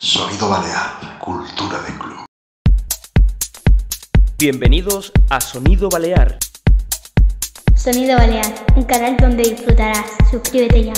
Sonido Balear, cultura de club. Bienvenidos a Sonido Balear. Sonido Balear, un canal donde disfrutarás. Suscríbete ya.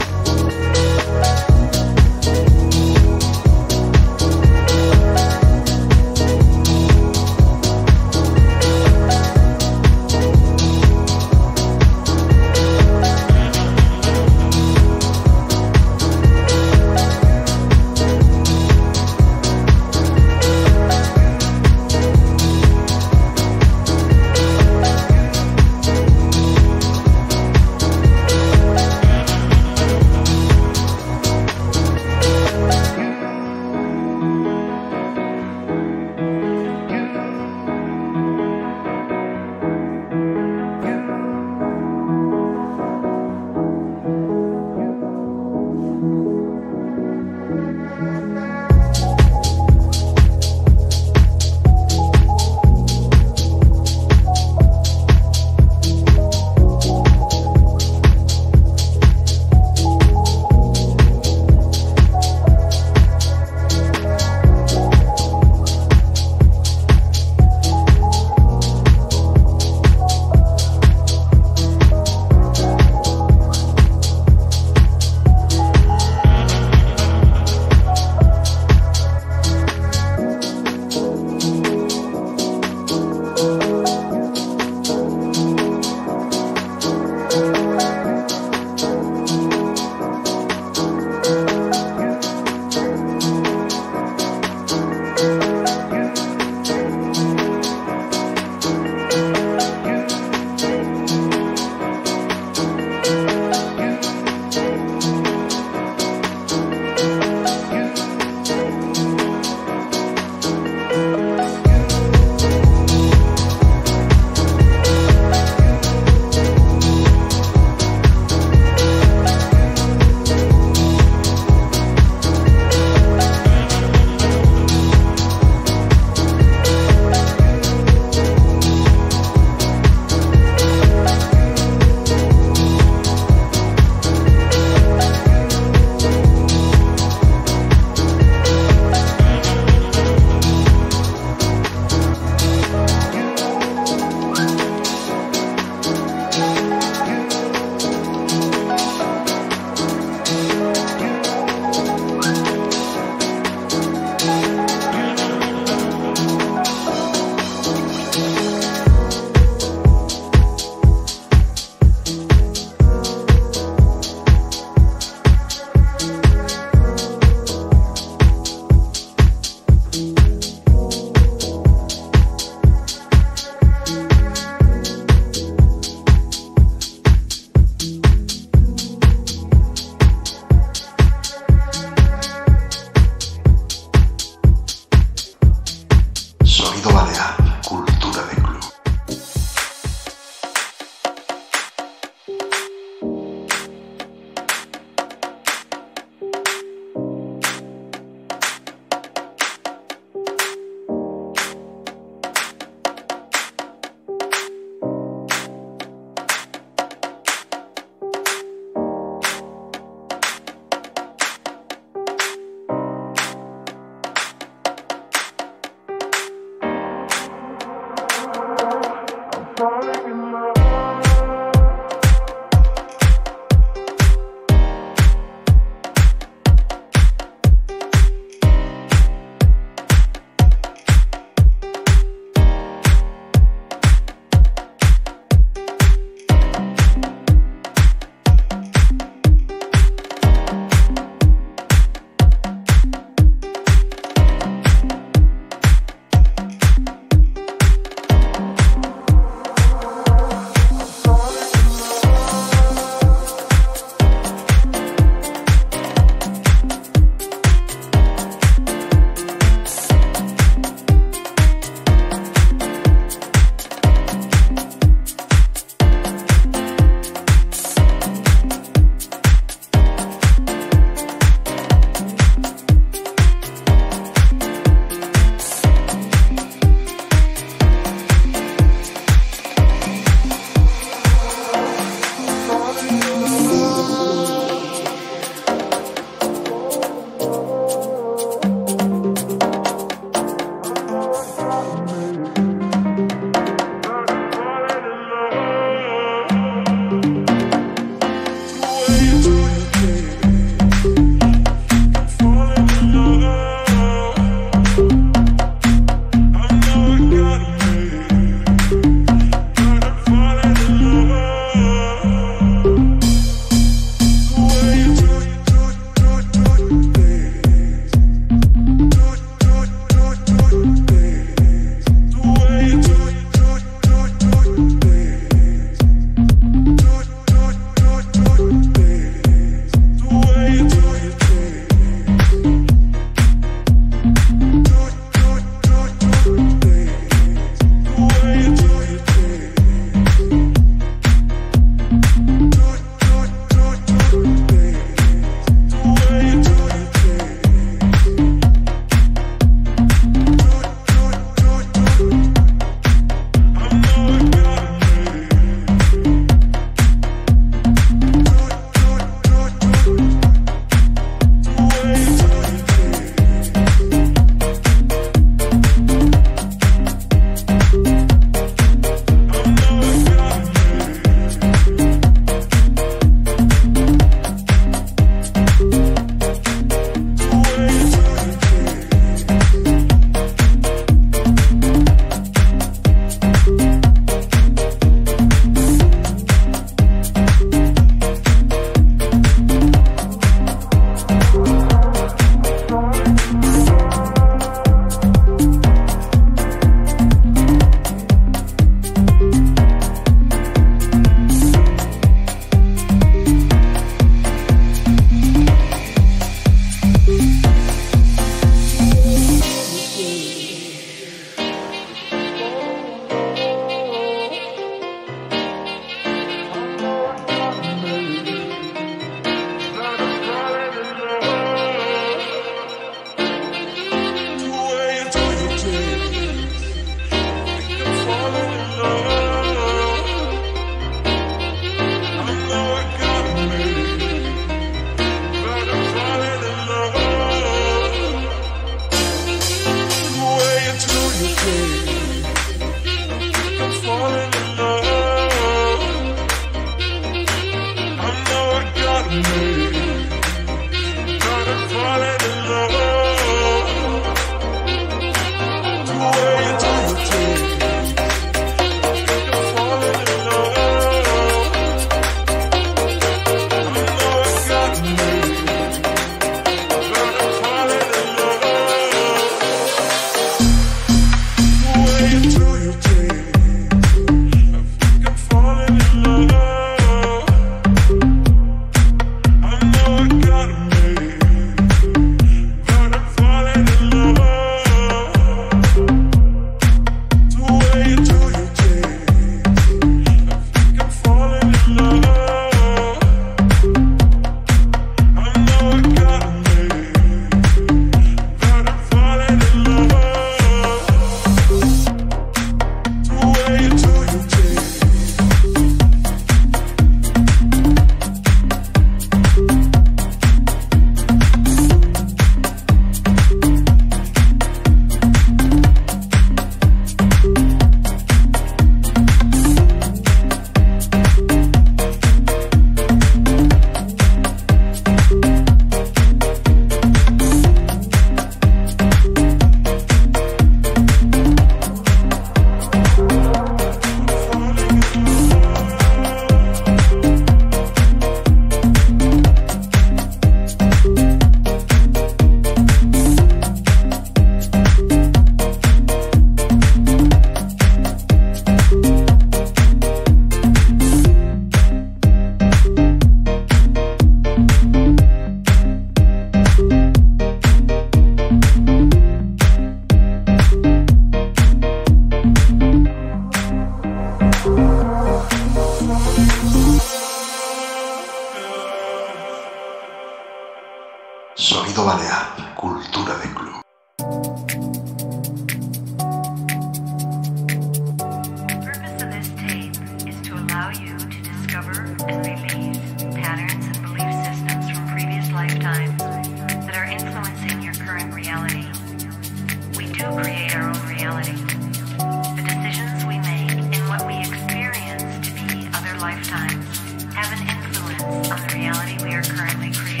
have an influence on the reality we are currently creating.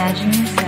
Imagine.